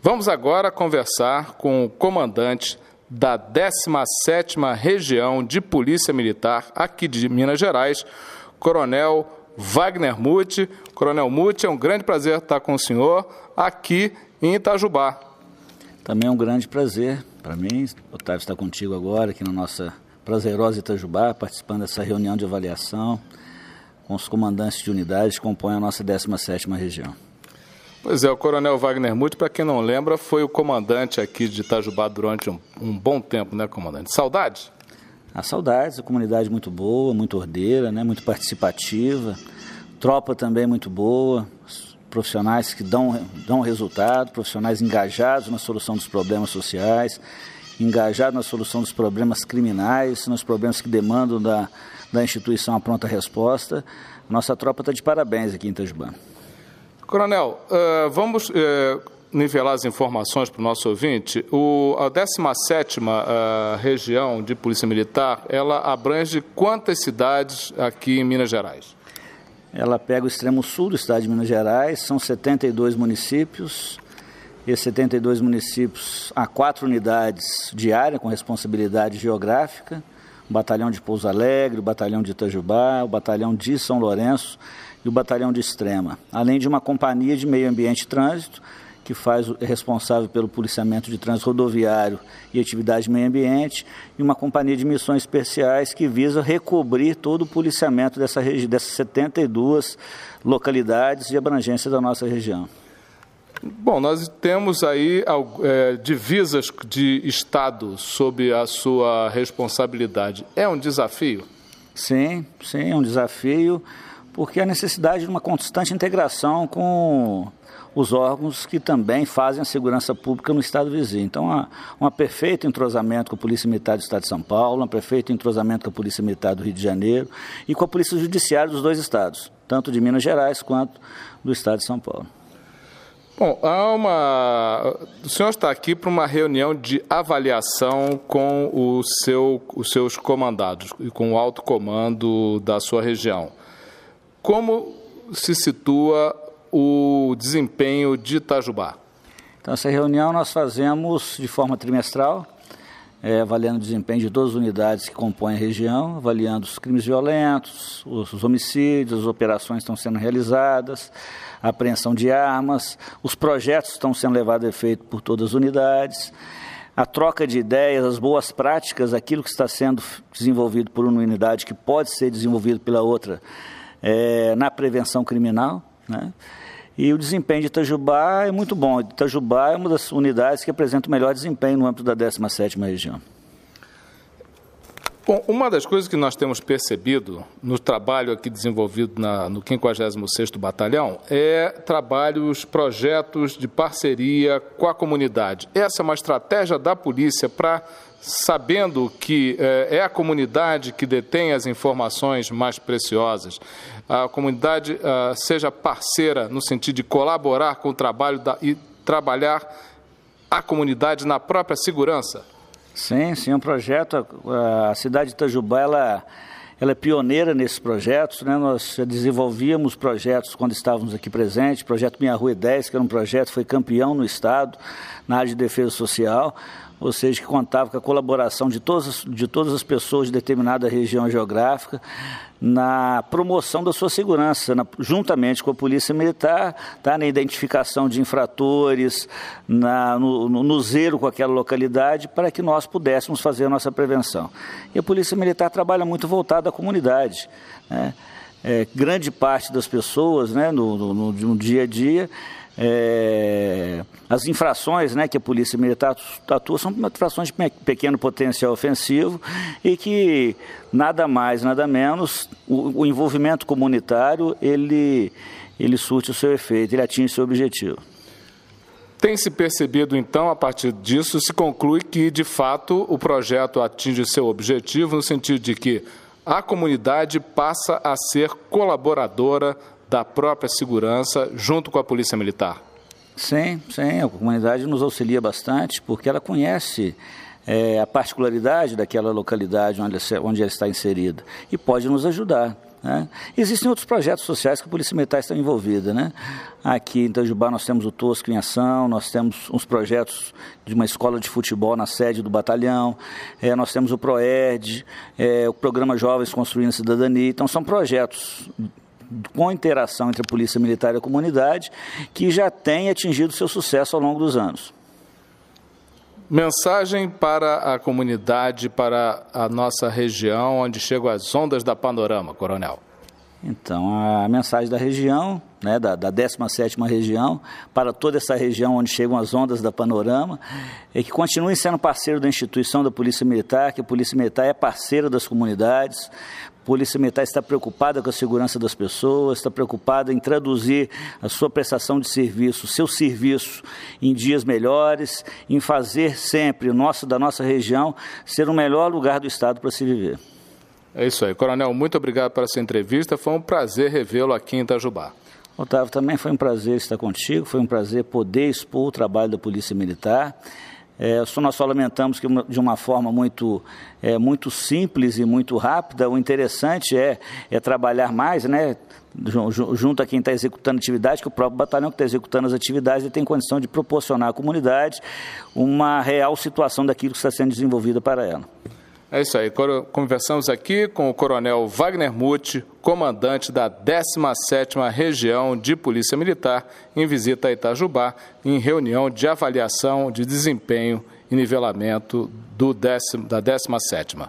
Vamos agora conversar com o comandante da 17ª Região de Polícia Militar aqui de Minas Gerais, Coronel Wagner Muti. Coronel Muti, é um grande prazer estar com o senhor aqui em Itajubá. Também é um grande prazer para mim, Otávio, estar contigo agora aqui na nossa prazerosa Itajubá, participando dessa reunião de avaliação com os comandantes de unidades que compõem a nossa 17ª região. Pois é, o Coronel Wagner Muti, para quem não lembra, foi o comandante aqui de Itajubá durante um, um bom tempo, né, comandante? Saudades? A saudades, a comunidade muito boa, muito ordeira, né, muito participativa, tropa também muito boa, profissionais que dão, dão resultado, profissionais engajados na solução dos problemas sociais, engajados na solução dos problemas criminais, nos problemas que demandam da, da instituição a pronta resposta. Nossa tropa está de parabéns aqui em Itajubá. Coronel, uh, vamos uh, nivelar as informações para o nosso ouvinte. O, a 17ª uh, eh, região de Polícia Militar, ela abrange quantas cidades aqui em Minas Gerais? Ela pega o extremo sul do estado de Minas Gerais, são 72 municípios. Esses 72 municípios, há quatro unidades de área com responsabilidade geográfica, o Batalhão de Pouso Alegre, o Batalhão de Itajubá, o Batalhão de São Lourenço e o Batalhão de Extrema, além de uma companhia de meio ambiente e trânsito, que faz, é responsável pelo policiamento de trânsito rodoviário e atividade de meio ambiente, e uma companhia de missões especiais que visa recobrir todo o policiamento dessa dessas 72 localidades de abrangência da nossa região. Bom, nós temos aí é, divisas de Estado sob a sua responsabilidade. É um desafio? Sim, sim, é um desafio porque a necessidade de uma constante integração com os órgãos que também fazem a segurança pública no Estado vizinho. Então, um perfeito entrosamento com a Polícia Militar do Estado de São Paulo, um perfeito entrosamento com a Polícia Militar do Rio de Janeiro e com a Polícia Judiciária dos dois estados, tanto de Minas Gerais quanto do Estado de São Paulo. Bom, há uma. O senhor está aqui para uma reunião de avaliação com o seu, os seus comandados e com o alto comando da sua região. Como se situa o desempenho de Itajubá? Então, essa reunião nós fazemos de forma trimestral, é, avaliando o desempenho de todas as unidades que compõem a região, avaliando os crimes violentos, os, os homicídios, as operações estão sendo realizadas, a apreensão de armas, os projetos estão sendo levados a efeito por todas as unidades a troca de ideias, as boas práticas, aquilo que está sendo desenvolvido por uma unidade que pode ser desenvolvido pela outra é, na prevenção criminal. Né? E o desempenho de Itajubá é muito bom. Itajubá é uma das unidades que apresenta o melhor desempenho no âmbito da 17ª região. Bom, uma das coisas que nós temos percebido no trabalho aqui desenvolvido na, no 56º Batalhão é trabalhos, projetos de parceria com a comunidade. Essa é uma estratégia da polícia para sabendo que eh, é a comunidade que detém as informações mais preciosas, a comunidade ah, seja parceira no sentido de colaborar com o trabalho da, e trabalhar a comunidade na própria segurança? Sim, sim, é um projeto. A cidade de Itajubá, ela, ela é pioneira nesses projetos. Né? Nós desenvolvíamos projetos quando estávamos aqui presentes. Projeto Minha Rua 10, que era um projeto, foi campeão no Estado na área de defesa social ou seja, que contava com a colaboração de todas, de todas as pessoas de determinada região geográfica na promoção da sua segurança, na, juntamente com a Polícia Militar, tá, na identificação de infratores, na, no, no, no zero com aquela localidade, para que nós pudéssemos fazer a nossa prevenção. E a Polícia Militar trabalha muito voltada à comunidade. Né? É, grande parte das pessoas, né, no, no, no dia a dia, é, as infrações né, que a Polícia Militar atua são infrações de pequeno potencial ofensivo e que nada mais, nada menos, o, o envolvimento comunitário ele, ele surte o seu efeito, ele atinge o seu objetivo. Tem se percebido, então, a partir disso, se conclui que, de fato, o projeto atinge seu objetivo, no sentido de que a comunidade passa a ser colaboradora da própria segurança junto com a Polícia Militar? Sim, sim, a comunidade nos auxilia bastante porque ela conhece é, a particularidade daquela localidade onde, onde ela está inserida e pode nos ajudar. Né? Existem outros projetos sociais que a Polícia Militar está envolvida. Né? Aqui em Itajubá nós temos o Tosco em Ação, nós temos uns projetos de uma escola de futebol na sede do batalhão, é, nós temos o PROERD, é, o Programa Jovens Construindo Cidadania. Então são projetos com interação entre a Polícia Militar e a comunidade que já têm atingido seu sucesso ao longo dos anos. Mensagem para a comunidade, para a nossa região, onde chegam as ondas da panorama, Coronel. Então, a mensagem da região, né, da, da 17ª região, para toda essa região onde chegam as ondas da panorama, é que continue sendo parceiro da instituição da Polícia Militar, que a Polícia Militar é parceira das comunidades, Polícia Militar está preocupada com a segurança das pessoas, está preocupada em traduzir a sua prestação de serviço, seu serviço em dias melhores, em fazer sempre o nosso da nossa região ser o melhor lugar do estado para se viver. É isso aí. Coronel, muito obrigado pela sua entrevista. Foi um prazer revê-lo aqui em Itajubá. Otávio, também foi um prazer estar contigo, foi um prazer poder expor o trabalho da Polícia Militar. É, só nós só lamentamos que de uma forma muito, é, muito simples e muito rápida, o interessante é, é trabalhar mais, né? junto a quem está executando atividade, que o próprio batalhão que está executando as atividades ele tem condição de proporcionar à comunidade uma real situação daquilo que está sendo desenvolvido para ela. É isso aí. Conversamos aqui com o Coronel Wagner Muti, comandante da 17ª Região de Polícia Militar, em visita a Itajubá, em reunião de avaliação de desempenho e nivelamento do décimo, da 17ª.